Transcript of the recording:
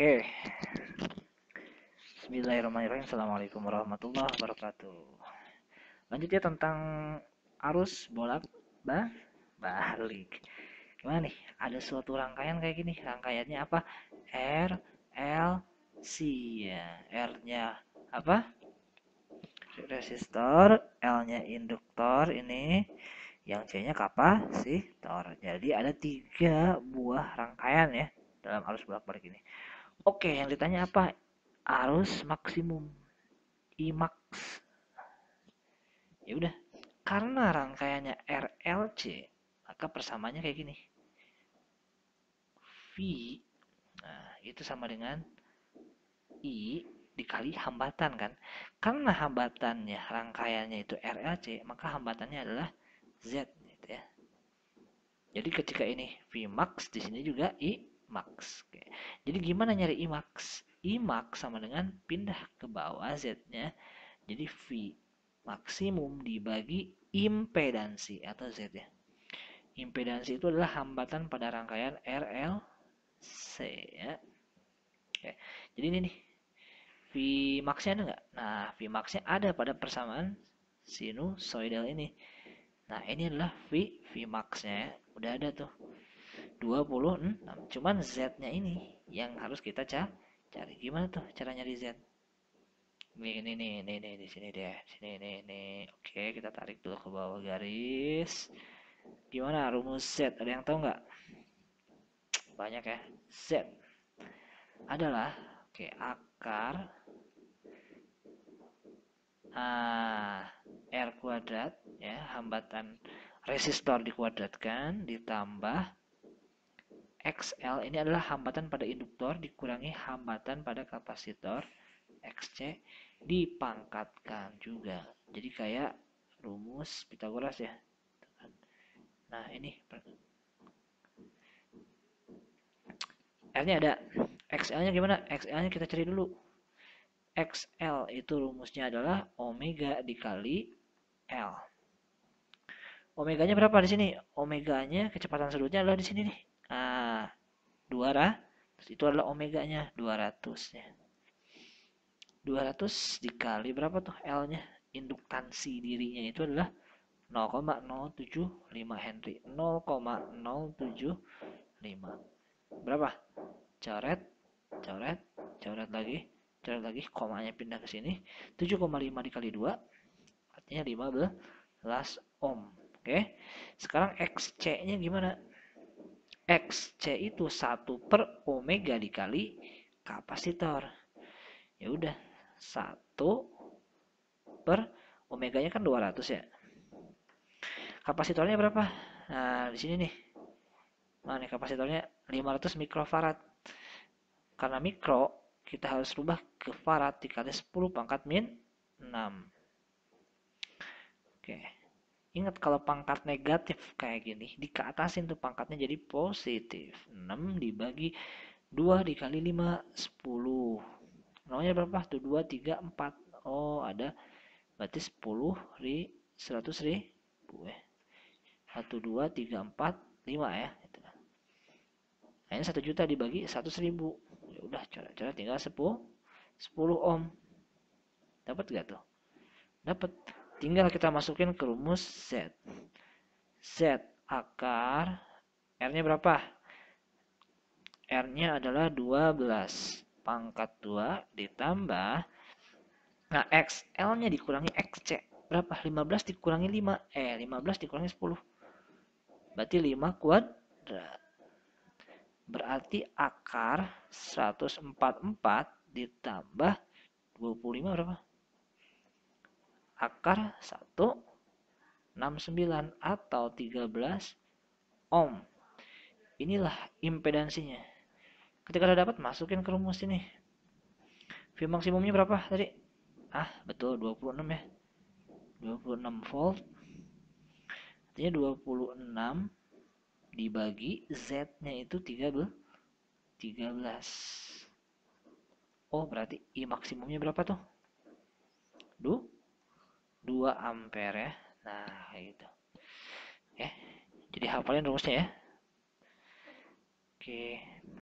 Oke. Bismillahirrahmanirrahim. Assalamualaikum warahmatullahi wabarakatuh. Lanjut ya tentang arus bolak ba balik. Gimana nih? Ada suatu rangkaian kayak gini. Rangkaiannya apa? R, L, C ya. R-nya apa? Resistor, L-nya induktor ini, yang C-nya kapasitor. Jadi ada tiga buah rangkaian ya dalam arus bolak-balik ini. Oke, yang ditanya apa? Arus maksimum. Imax. Ya udah, karena rangkaiannya RLC, maka persamaannya kayak gini. V, nah itu sama dengan I dikali hambatan kan. Karena hambatannya, rangkaiannya itu RLC, maka hambatannya adalah Z. Gitu ya. Jadi ketika ini V max, di sini juga I max. Oke. Jadi gimana nyari I max? I max sama dengan pindah ke bawah Z-nya. Jadi V maksimum dibagi impedansi atau Z ya. Impedansi itu adalah hambatan pada rangkaian RLC ya. Oke. Jadi ini nih. V maxnya ada nggak? Nah, V maxnya ada pada persamaan sinusoidal ini. Nah, ini adalah V, V maxnya ya. Udah ada tuh. 26 cuman Z-nya ini yang harus kita cari. Gimana tuh cara nyari Z? Ini ini ini ini, ini di sini deh sini ini ini oke kita tarik dulu ke bawah garis. Gimana rumus Z? Ada yang tahu nggak? Banyak ya. Z adalah oke akar ah, R kuadrat ya hambatan resistor dikuadratkan ditambah XL ini adalah hambatan pada induktor dikurangi hambatan pada kapasitor XC dipangkatkan juga. Jadi kayak rumus Pitagoras ya. Nah, ini R-nya ada. XL-nya gimana? XL-nya kita cari dulu. XL itu rumusnya adalah omega dikali L. Omeganya berapa di sini? Omeganya kecepatan sudutnya adalah di sini nih. Nah, 200 itu adalah omeganya 200 ya. 200 dikali berapa tuh L-nya? Induktansi dirinya itu adalah 0,075 Henry. 0,075. Berapa? Coret, coret, coret lagi, coret lagi, komanya pindah ke sini. 7,5 dikali 2 artinya 15 ohm. Oke. Sekarang XC-nya gimana? XC itu 1 per omega dikali kapasitor. Ya udah, 1 per omeganya kan 200 ya. Kapasitornya berapa? Nah, di sini nih. Mana kapasitornya 500 mikrofarad. Karena mikro, kita harus rubah ke farad dikali 10 pangkat min 6. Oke. Ingat kalau pangkat negatif kayak gini, dikeatasin tuh pangkatnya jadi positif. 6 dibagi 2 dikali 5, 10. Nolnya berapa? Tuh 2, 3, 4. Oh, ada berarti 10 ri 100 ribu ya. 1, 2, 3, 4, 5 ya. Gitu. Nah, ini 1 juta dibagi 100 ribu. Ya udah, cara-cara tinggal 10, 10 ohm. Dapat gak tuh? Dapat. Tinggal kita masukin ke rumus Z. Z akar R-nya berapa? R-nya adalah 12 pangkat 2 ditambah nah XL-nya dikurangi XC berapa? 15 dikurangi 5 eh 15 dikurangi 10 berarti 5 kuadrat berarti akar 144 ditambah 25 berapa? Akar 169 atau 13 ohm. Inilah impedansinya. Ketika sudah dapat, masukin ke rumus ini. V maksimumnya berapa tadi? Ah, betul 26 ya. 26 volt. Artinya 26 dibagi Z-nya itu 13. 13. Oh, berarti I maksimumnya berapa tuh? Duh, 2 ampere ya. Nah, kayak gitu. Oke. Jadi hafalin rumusnya ya. Oke.